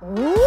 Ooh.